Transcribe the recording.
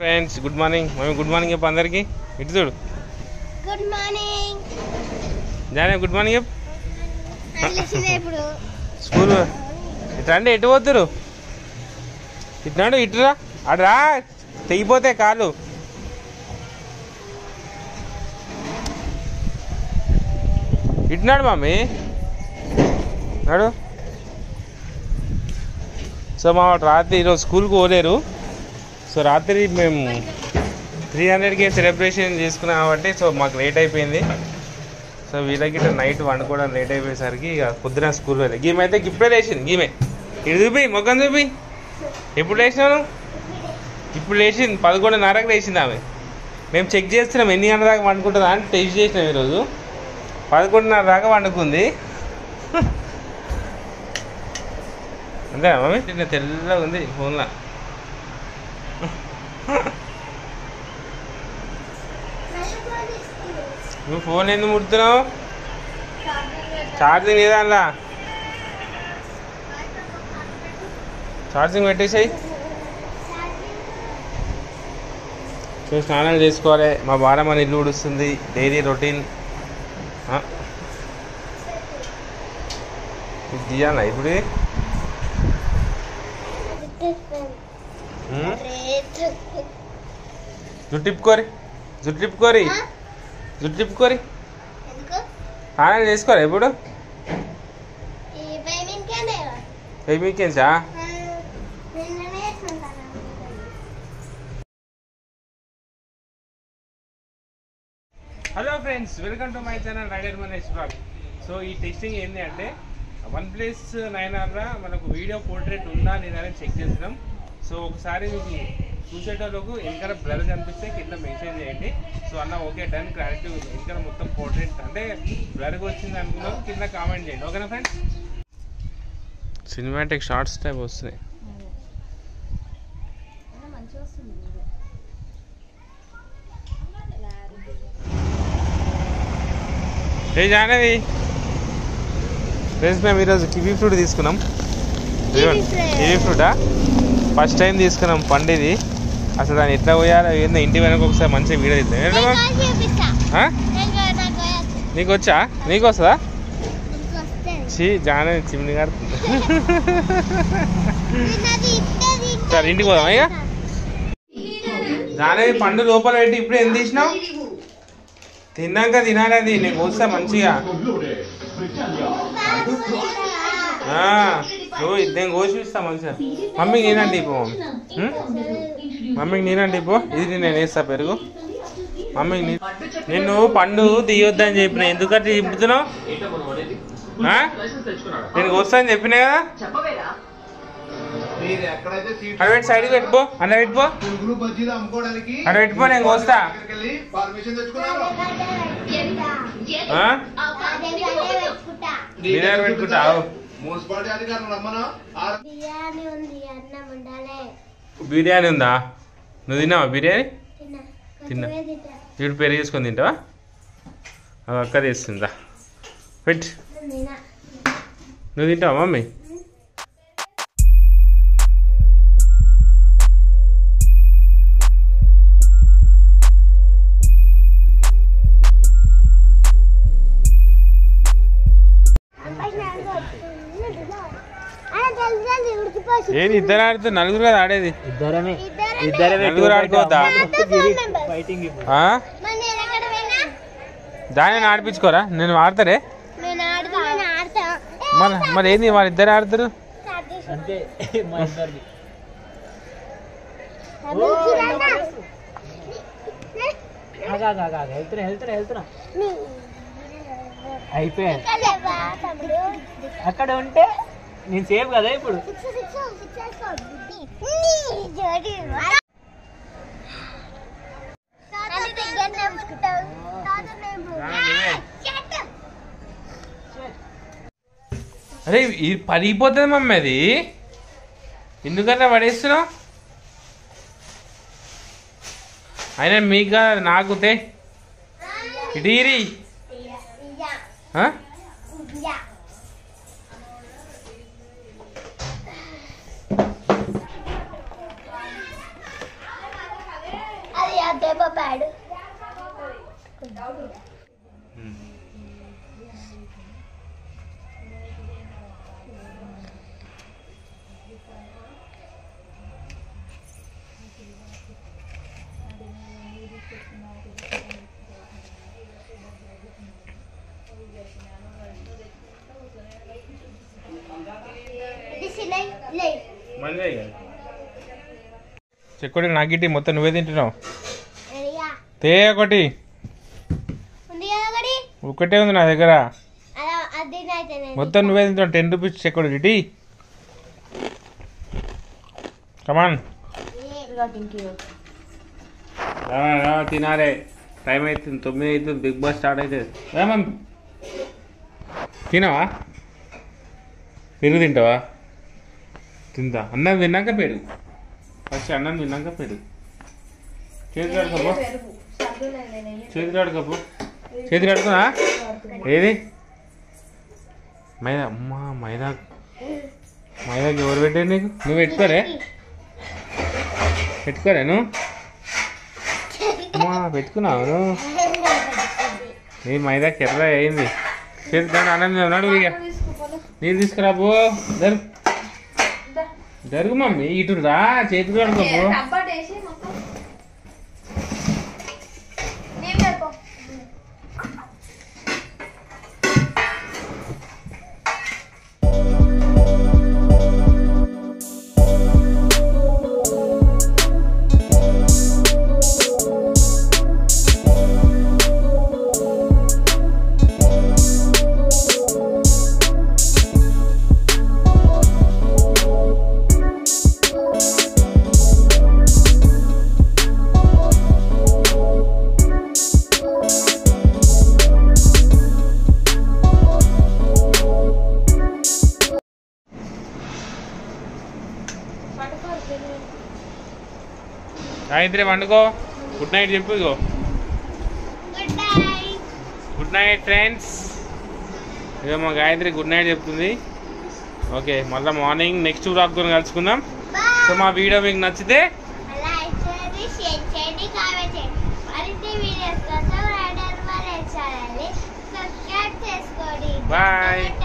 Friends good morning. మేము good morning చెప్పు అందరికి. ఇటు చూడు. Good morning. జానే గుడ్ మార్నింగ్ చెప్పు. స్కూల్ ఇట్లా అంటే ఎటు పోతురు ఇట్లాడు ఇటురా అడ్రా తెగిపోతే కాళ్ళు ఇటున్నాడు మమ్మీ నాడు సో మా రాత్రి ఈరోజు స్కూల్కి పోలేరు. సో రాత్రి మేము త్రీ హండ్రెడ్కి సెలబ్రేషన్ చేసుకున్నాం కాబట్టి సో మాకు లేట్ అయిపోయింది. సో వీళ్ళకి ఇట్లా నైట్ వండుకోవడం లేట్ అయిపోయేసరికి ఇక పొద్దున స్కూల్ వెళ్ళి గీమె అయితే ఇప్పుడే లేచింది గీమె. ఇటు చూపి మొఖం చూపి. ఎప్పుడు లేచినాను ఇప్పుడు లేచింది పదకొండున్నరకు లేచింది ఆమె. మేము చెక్ చేస్తున్నాం ఎన్ని గంటల దాకా వండుకుంటుందా అని టెస్ట్ చేసినాం ఈరోజు. పదకొండున్నర దాకా వండుకుంది. అంతేనా మమ్మీ? నిన్న తెల్లగా ఉంది ఫోన్లో నువ్వు ఫోన్ ఎందుకు ముడుతున్నావు? ఛార్జింగ్ లేదా అలా? ఛార్జింగ్ పెట్టేసాయి. సో స్నానం చేసుకోవాలి. మా భార్య మన ఇల్లు ఉడుస్తుంది డైలీ రొటీన్ ఇది తీయాలా ఇప్పుడు? జుట్టు తిప్పుకోరి జుట్టు తిప్పుకోరి జుట్టు ఎందుకు? స్నానాలు చేసుకోరా ఇప్పుడు? వేసుకుంటాను. Hello friends welcome to my channel rider Manesh blog so ఈ టెస్టింగ్ ఏంటి అంటే వన్ ప్లస్ నైన్ ఆర్లా మనకు వీడియో పోర్ట్రేట్ ఉందా లేదా అని చెక్ చేసినాం సో ఒకసారి మీకు చూసేటోళ్ళకు వెనకాల బ్లర్ కనిపిస్తే కింద మెన్షన్ చేయండి. సో అన్న ఓకే డన్ క్లారిటీ ఉంది. వెనకాల మొత్తం పోర్ట్రేట్. అంటే బ్లర్గా వచ్చింది అనుకున్నాం కింద కామెంట్ చేయండి. ఓకేనా ఫ్రెండ్స్? సినిమాటిక్ షార్ట్స్ టైప్ వస్తున్నాయి. వస్తుంది ఏ జానవి? ఫ్రెండ్స్ మేము ఈరోజు కివీ ఫ్రూట్ తీసుకున్నాం. Kiwi fruit. ఫస్ట్ టైం తీసుకున్నాం పండు ఇది అసలు దాన్ని ఎట్లా పోయాలో ఏందో ఇంటి వెనక ఒకసారి మంచిగా వీడియో తీద్దాం. నాకు వచ్చా నీకు వస్తుందా. చీ జానవి చిమ్ని కడుతుంది. సరే, ఇంటికి పోదామా ఇక? జానవి పండు లోపల పెట్టి ఇప్పుడు ఏం తీసినావు? తిన్నాక తినాలి అది. నీకు వస్తా మంచిగా. నువ్వు నేను కోసి ఇస్తా మంచిగా. మమ్మీకి నేనండి ఇప్పు మమ్మీ? మమ్మీకి నేనండి ఇప్పు ఇది నేను వేస్తా పెరుగు. మమ్మీకి నీ నిన్ను పండు తీయొద్దని చెప్పిన. ఎందుకంటే తిప్పుతున్నావు? ఆ? నేను వస్తా అని చెప్పినా కదా? అక్కడ పెట్టి సైడ్కి పెట్టుకో. అన్న పెట్టుకో. అక్కడ పెట్టుకో నేను కోస్తా. పెట్టుకుంటా. మున్సిపాలిటీ అధికారులు రమ్మను బిర్యానీ ఉంది అన్నం ఉండాలి. బిర్యానీ ఉందా? నువ్వు తిన్నావా బిర్యానీ? తిన్నా. ఇప్పుడు పెరుగు చేసుకొని తింటావా? అది అక్క తీస్తుందా? పెట్టి. నువ్వు తింటావా మమ్మీ? ఏది ఇద్దరు ఆడితే నలుగురు కదా ఆడేది? ఇద్దరమే. ఇద్దరమే. నలుగురు ఆడుకోవద్దా. ఫైటింగ్? దాన్ని ఆడిపించుకోరా? నేను ఆడతారే నేను ఆడతా. నేను ఆడతా. మరి మరి ఏంది వాళ్ళిద్దరు ఆడతారు? స్టార్ట్ చేసి. అంతే వెళ్తున్నా వెళ్తున్నా వెళ్తున్నా? అక్కడ ఉంటే నేను సేఫ్ కదా ఇప్పుడు. అరే ఇది పడిపోతుంది మమ్మీ అది. ఎందుకన్నా పడేస్తున్నావు? అయినా మీకు కాదు అది నాకుతే ఇటీరి కదా చెక్కుడి నాగిటి మొత్తం నువ్వే తింటున్నావు? తే ఒకటి. ఒకటి? ఉంది నా దగ్గర. అలా అది అయితే మొత్తం నువ్వే తింటున్నావు. టెన్ రూపీస్ చెక్కుడు ఇటీ కమాన్ తినాలే. టైం అవుతుంది తొమ్మిది అవుతుంది బిగ్ బాస్ స్టార్ట్ అవుతుంది ఏమన్ తినవా? పెరుగు తింటావా? తింటా. అన్నం తిన్నాక పెరుగు. ఫస్ట్ అన్నం తిన్నాక పెరుగు. చేతి కడుకోపో చేతి కడుకోపో చేతి కడుకున్నా ఏది? మైదా అమ్మా మైదా. మైదాకి ఎవరు పెట్టారు నీకు? నువ్వు పెట్టుకోలే పెట్టుకోలే నువ్వు? అమ్మా పెట్టుకున్నావు నువ్వు? నీ మైదాకి ఎర్ర అయింది. చేతి దాని అన్నం నడువు ఇక నీరు తీసుకురా పో జరుగు. జరుగు మమ్మీ ఇటు రా చేతి కడుకోపో సాయంత్రం వండుకో. గుడ్ నైట్ చెప్పు ఇగో. గుడ్ నైట్ ఫ్రెండ్స్ ఇక మా గాయత్రి గుడ్ నైట్ చెప్తుంది. ఓకే మళ్ళీ మార్నింగ్ నెక్స్ట్ వ్లాగ్తో కలుసుకుందాం. సో మా వీడియో మీకు నచ్చితే లైక్